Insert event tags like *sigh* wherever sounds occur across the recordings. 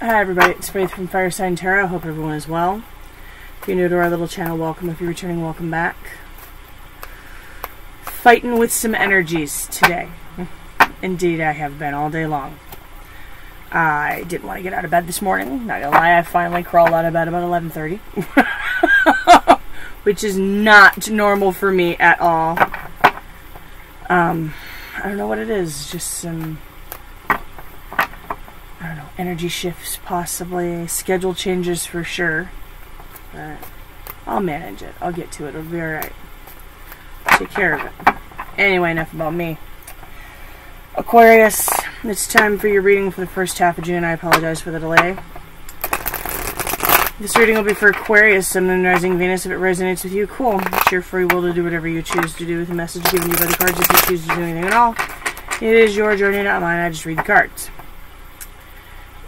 Hi everybody, it's Faith from Fire Sign Tarot. I hope everyone is well. If you're new to our little channel, welcome. If you're returning, welcome back. Fighting with some energies today. Indeed, I have been all day long. I didn't want to get out of bed this morning. Not gonna lie, I finally crawled out of bed about 11:30, *laughs* which is not normal for me at all. Um, I don't know what it is. Just some energy shifts possibly, schedule changes for sure. But I'll manage it. I'll get to it. It'll be alright. Take care of it. Anyway, enough about me. Aquarius, it's time for your reading for the first half of June. I apologize for the delay. This reading will be for Aquarius, Sun, and Rising Venus. If it resonates with you, cool. It's your free will to do whatever you choose to do with the message given you by the cards. If you choose to do anything at all, it is your journey, not mine. I just read the cards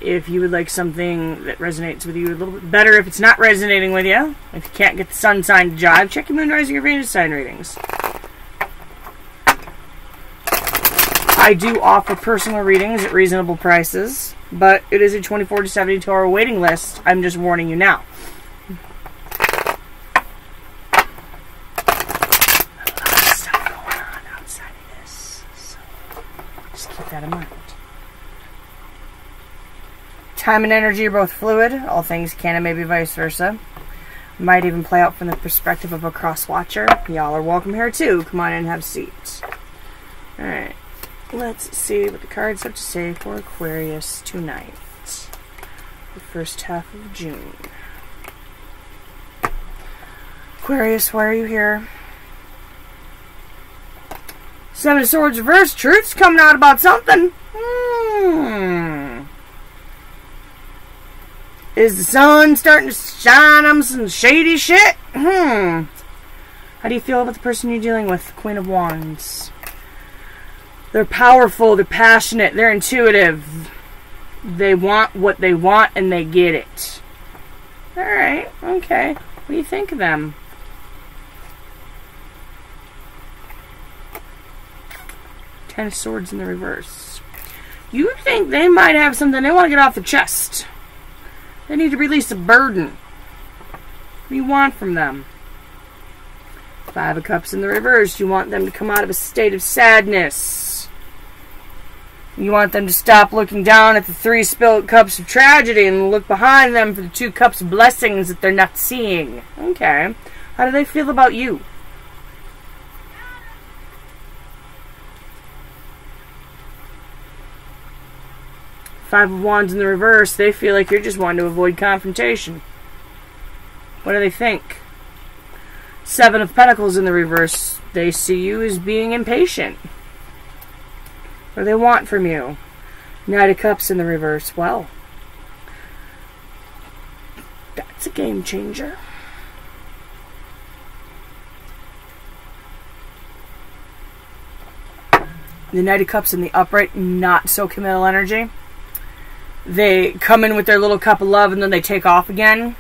if you would like something that resonates with you a little bit better if it's not resonating with you. If you can't get the sun sign to jive, check your moon, rising, or Venus sign readings. I do offer personal readings at reasonable prices, but it is a 24 to 72 hour waiting list. I'm just warning you now. Just keep that in mind. Time and energy are both fluid. All things can and maybe vice versa. Might even play out from the perspective of a cross watcher. Y'all are welcome here too. Come on in and have a seat. Alright. Let's see what the cards have to say for Aquarius tonight. The first half of June. Aquarius, why are you here? Seven of Swords reverse. Truth's coming out about something. Hmm. Is the sun starting to shine on some shady shit? Hmm. How do you feel about the person you're dealing with? Queen of Wands. They're powerful, they're passionate, they're intuitive. They want what they want and they get it. Alright, okay. What do you think of them? Ten of Swords in the reverse. You think they might have something they want to get off the chest. They need to release a burden. What do you want from them? Five of Cups in the reverse. You want them to come out of a state of sadness. You want them to stop looking down at the three spilled cups of tragedy and look behind them for the two cups of blessings that they're not seeing. Okay. How do they feel about you? Five of Wands in the reverse, they feel like you're just wanting to avoid confrontation. What do they think? Seven of Pentacles in the reverse, they see you as being impatient. What do they want from you? Knight of Cups in the reverse, well, that's a game changer. The Knight of Cups in the upright, not so committal energy they come in with their little cup of love and then they take off again.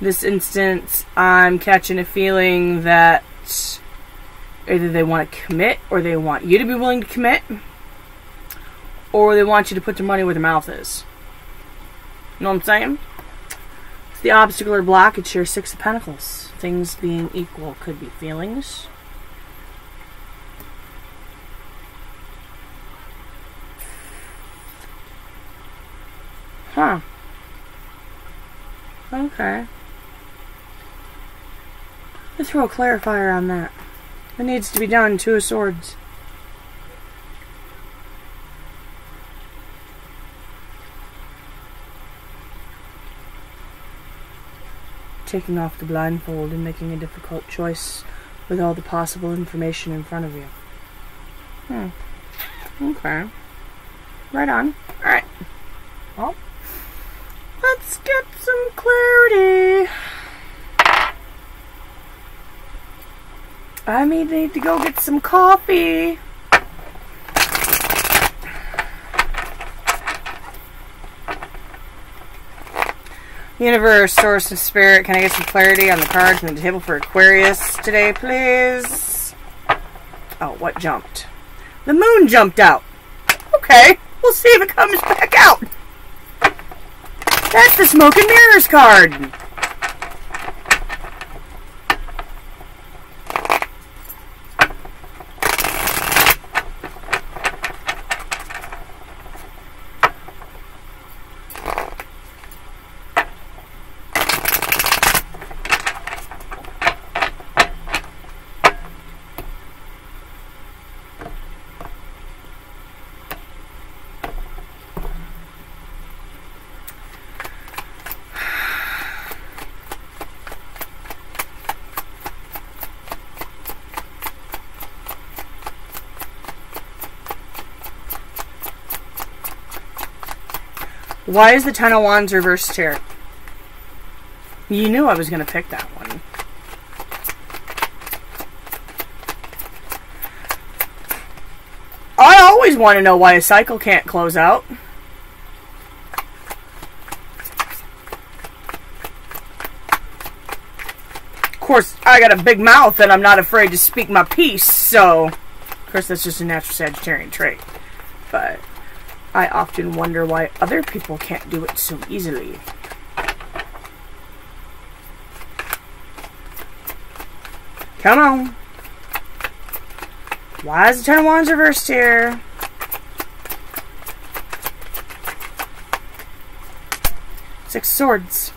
This instance, I'm catching a feeling that either they want to commit or they want you to be willing to commit or they want you to put their money where their mouth is. You know what I'm saying? It's the obstacle or block, it's your Six of Pentacles. Things being equal could be feelings, Huh. Okay. Let's throw a clarifier on that. It needs to be done, Two of Swords. Taking off the blindfold and making a difficult choice with all the possible information in front of you. Hmm. Okay. Right on. Alright. Well. Let's get some clarity. I may need to go get some coffee. Universe, source, and spirit, can I get some clarity on the cards on the table for Aquarius today, please? Oh, what jumped? The moon jumped out. Okay, we'll see if it comes back out. That's the smoke and mirrors card. Why is the Ten of Wands reversed here? You knew I was going to pick that one. I always want to know why a cycle can't close out. Of course, I got a big mouth and I'm not afraid to speak my piece, so... Of course, that's just a natural Sagittarian trait. But... I often wonder why other people can't do it so easily. Come on. Why is the Ten of Wands reversed here? Six Swords.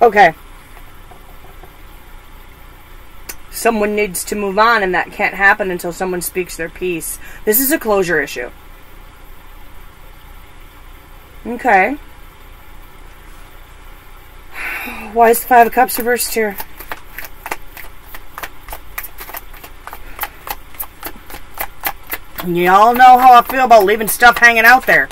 Okay. Someone needs to move on, and that can't happen until someone speaks their piece. This is a closure issue. Okay. Why is the Five of Cups reversed here? You all know how I feel about leaving stuff hanging out there.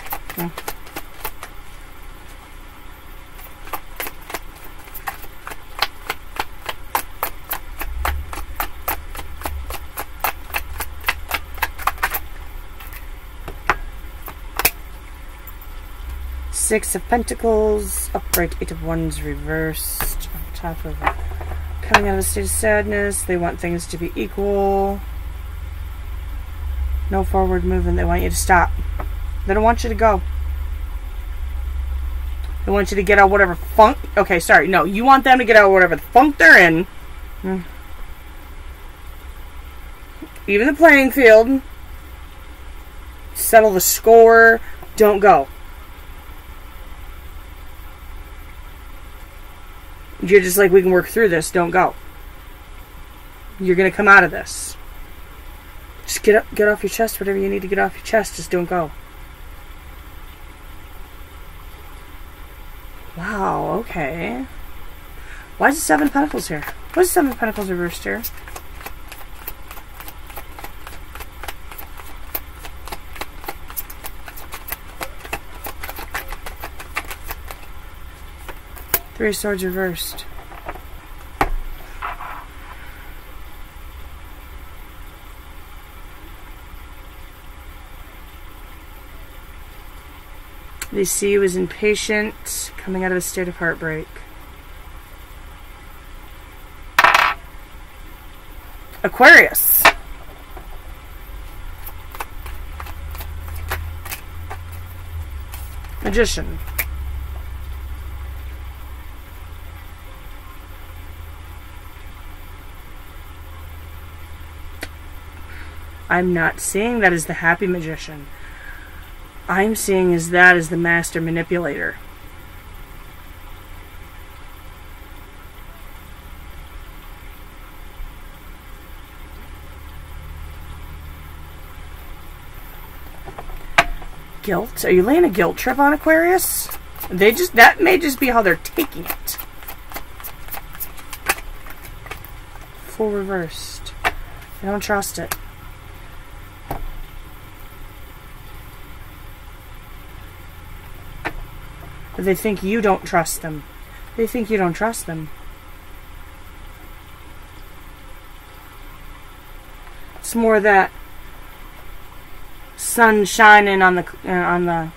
Six of Pentacles, upright Eight of Wands reversed, on top of coming out of a state of sadness. They want things to be equal. No forward movement. They want you to stop. They don't want you to go. They want you to get out whatever funk. Okay, sorry. No, you want them to get out whatever the funk they're in. Hmm. Even the playing field. Settle the score. Don't go. You're just like, we can work through this. Don't go. You're going to come out of this. Just get up, get off your chest, whatever you need to get off your chest. Just don't go. Wow, okay. Why is the Seven Pentacles here? What is the Seven Pentacles reversed here? Three swords reversed. They see you as impatient, coming out of a state of heartbreak. Aquarius. Magician. I'm not seeing that as the happy magician. I'm seeing as that as the master manipulator. Guilt? Are you laying a guilt trip on Aquarius? They just that may just be how they're taking it. Full reversed. I don't trust it. Or they think you don't trust them. They think you don't trust them. It's more that sun shining on the uh, on the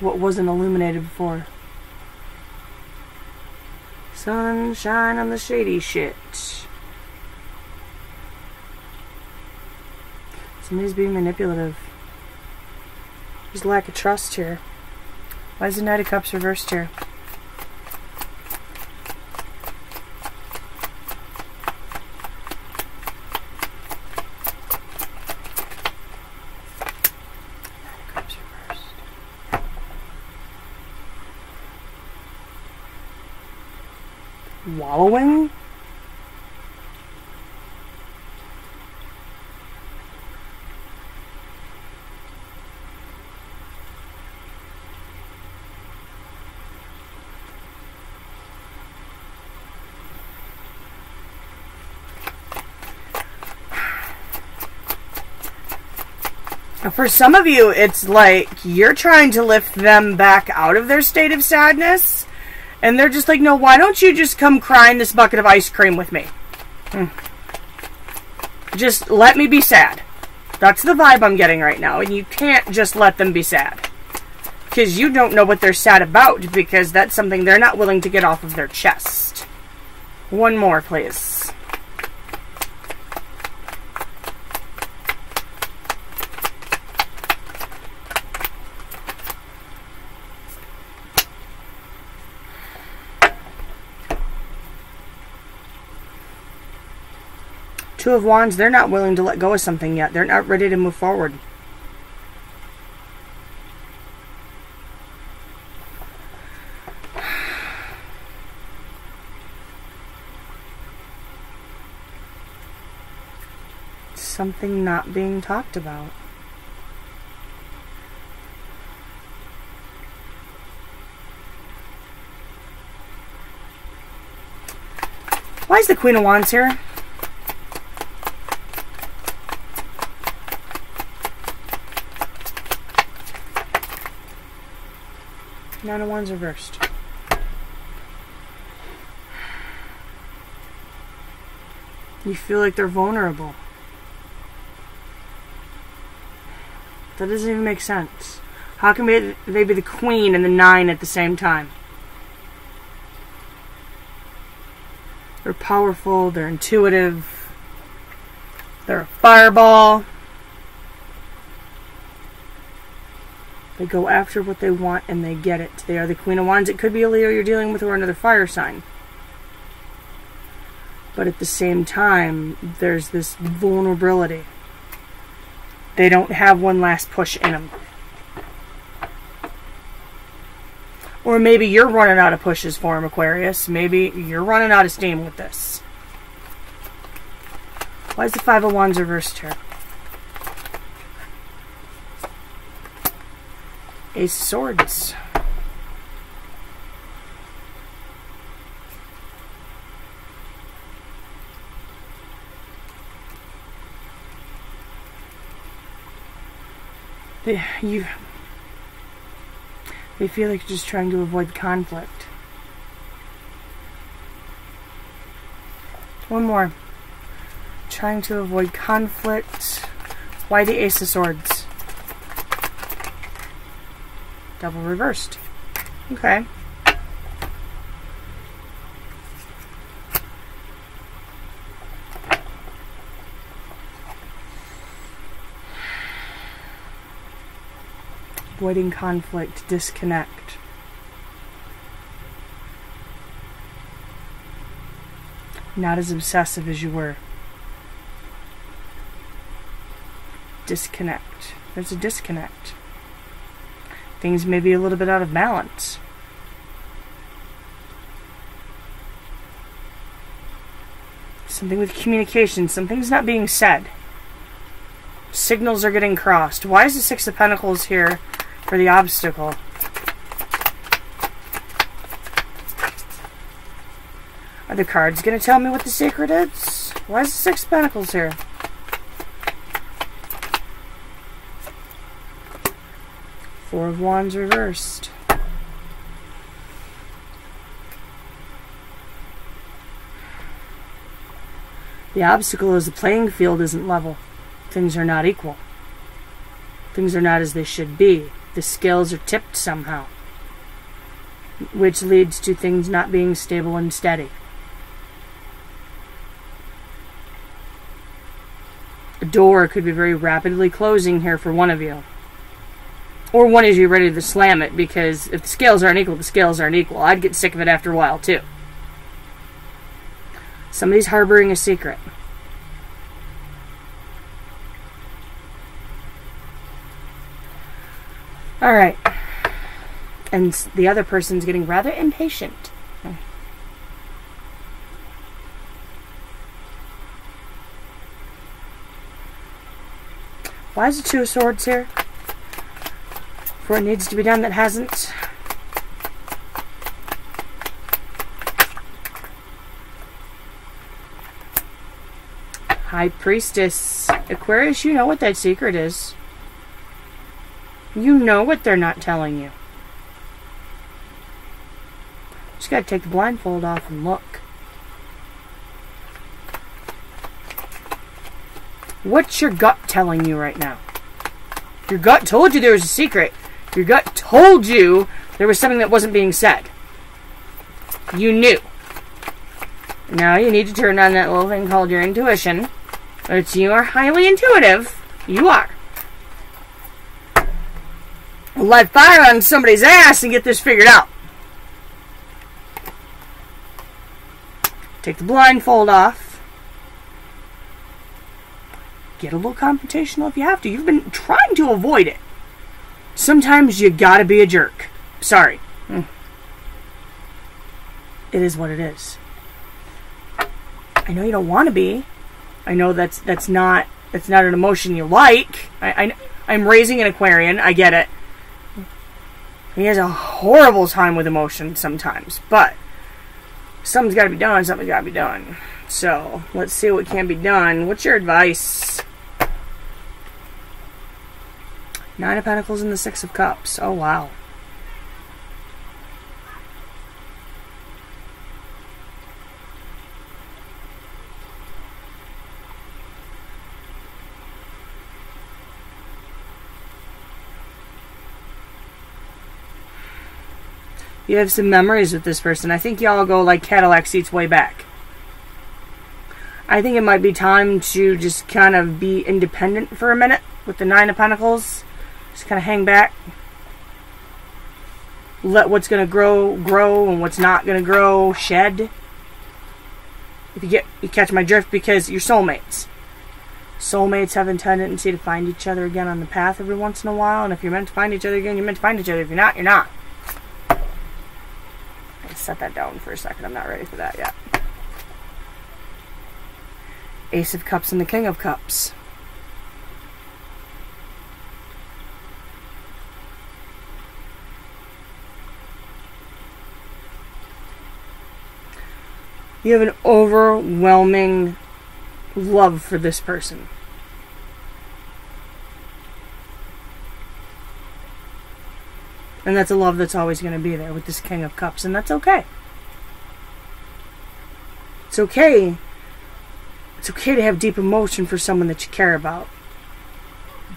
what wasn't illuminated before. Sunshine on the shady shit. Somebody's being manipulative. There's a lack of trust here. Why is the Knight of Cups reversed here? Wallowing? For some of you, it's like you're trying to lift them back out of their state of sadness, and they're just like, no, why don't you just come cry in this bucket of ice cream with me? Hmm. Just let me be sad. That's the vibe I'm getting right now, and you can't just let them be sad. Because you don't know what they're sad about, because that's something they're not willing to get off of their chest. One more, please. Two of Wands, they're not willing to let go of something yet. They're not ready to move forward. Something not being talked about. Why is the Queen of Wands here? Nine of Wands reversed. You feel like they're vulnerable. That doesn't even make sense. How can they be the queen and the nine at the same time? They're powerful, they're intuitive, they're a fireball. They go after what they want and they get it. They are the Queen of Wands. It could be a Leo you're dealing with or another fire sign. But at the same time, there's this vulnerability. They don't have one last push in them. Or maybe you're running out of pushes for them, Aquarius. Maybe you're running out of steam with this. Why is the Five of Wands reversed here? Ace Swords. They, you, they feel like you're just trying to avoid conflict. One more. Trying to avoid conflict. Why the Ace of Swords? Double reversed. Okay. Avoiding conflict, disconnect. Not as obsessive as you were. Disconnect. There's a disconnect things may be a little bit out of balance. Something with communication, something's not being said. Signals are getting crossed. Why is the Six of Pentacles here for the obstacle? Are the cards going to tell me what the secret is? Why is the Six of Pentacles here? Four of Wands reversed. The obstacle is the playing field isn't level. Things are not equal. Things are not as they should be. The scales are tipped somehow, which leads to things not being stable and steady. A door could be very rapidly closing here for one of you. Or one is you ready to slam it because if the scales aren't equal, the scales aren't equal. I'd get sick of it after a while, too. Somebody's harboring a secret. Alright. And the other person's getting rather impatient. Why is it two of swords here? For it needs to be done that hasn't. High Priestess. Aquarius, you know what that secret is. You know what they're not telling you. Just gotta take the blindfold off and look. What's your gut telling you right now? Your gut told you there was a secret. Your gut told you there was something that wasn't being said. You knew. Now you need to turn on that little thing called your intuition. But you are highly intuitive. You are. Light fire on somebody's ass and get this figured out. Take the blindfold off. Get a little confrontational if you have to. You've been trying to avoid it. Sometimes you gotta be a jerk. Sorry. Hmm. It is what it is. I know you don't want to be. I know that's that's not that's not an emotion you like. I, I I'm raising an Aquarian. I get it. He has a horrible time with emotion sometimes, but something's got to be done. Something's got to be done. So let's see what can be done. What's your advice? Nine of Pentacles and the Six of Cups. Oh wow. You have some memories with this person. I think y'all go like Cadillac seats way back. I think it might be time to just kind of be independent for a minute with the Nine of Pentacles. Just kind of hang back. Let what's going to grow, grow, and what's not going to grow, shed. If you get, you catch my drift because you're soulmates. Soulmates have a tendency to find each other again on the path every once in a while, and if you're meant to find each other again, you're meant to find each other. If you're not, you're not set that down for a second. I'm not ready for that yet. Ace of Cups and the King of Cups. You have an overwhelming love for this person. And that's a love that's always going to be there with this King of Cups, and that's okay. It's okay. It's okay to have deep emotion for someone that you care about.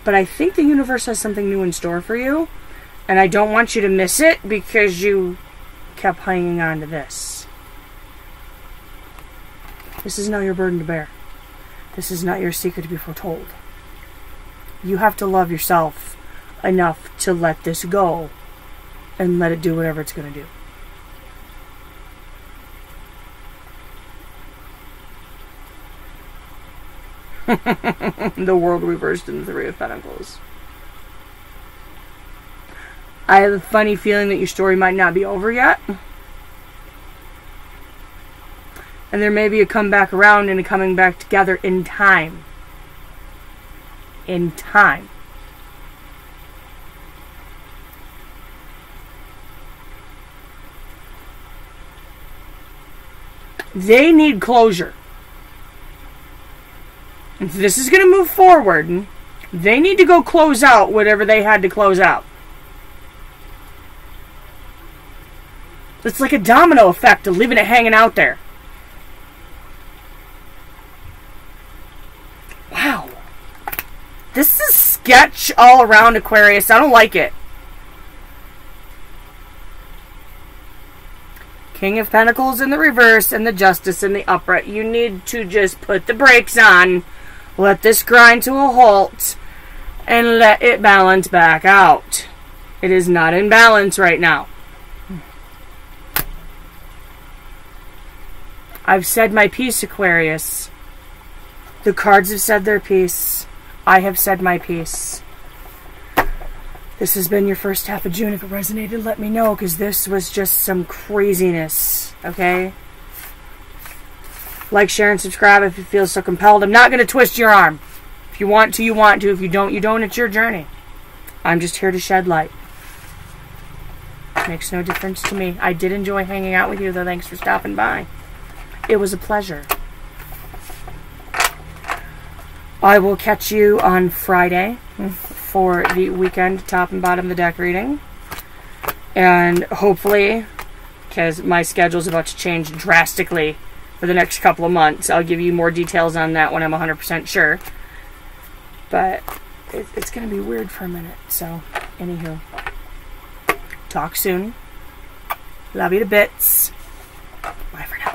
But I think the universe has something new in store for you, and I don't want you to miss it because you kept hanging on to this. This is not your burden to bear. This is not your secret to be foretold. You have to love yourself enough to let this go and let it do whatever it's going to do. *laughs* the world reversed in the Three of Pentacles. I have a funny feeling that your story might not be over yet. And there may be a comeback around and a coming back together in time. In time. They need closure. And if this is going to move forward, And they need to go close out whatever they had to close out. It's like a domino effect of leaving it hanging out there. This is sketch all around Aquarius. I don't like it. King of Pentacles in the reverse and the Justice in the upright. You need to just put the brakes on, let this grind to a halt, and let it balance back out. It is not in balance right now. I've said my piece, Aquarius. The cards have said their piece. I have said my piece. This has been your first half of June. If it resonated, let me know because this was just some craziness. Okay? Like, share, and subscribe if you feel so compelled. I'm not going to twist your arm. If you want to, you want to. If you don't, you don't. It's your journey. I'm just here to shed light. Makes no difference to me. I did enjoy hanging out with you, though. Thanks for stopping by. It was a pleasure. I will catch you on Friday for the weekend top and bottom of the deck reading. And hopefully, because my schedule is about to change drastically for the next couple of months, I'll give you more details on that when I'm 100% sure. But it, it's going to be weird for a minute. So, anywho, talk soon. Love you to bits. Bye, friends.